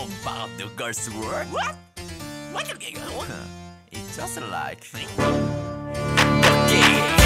know about the girls' work? What? What you get? It's just like. Okay.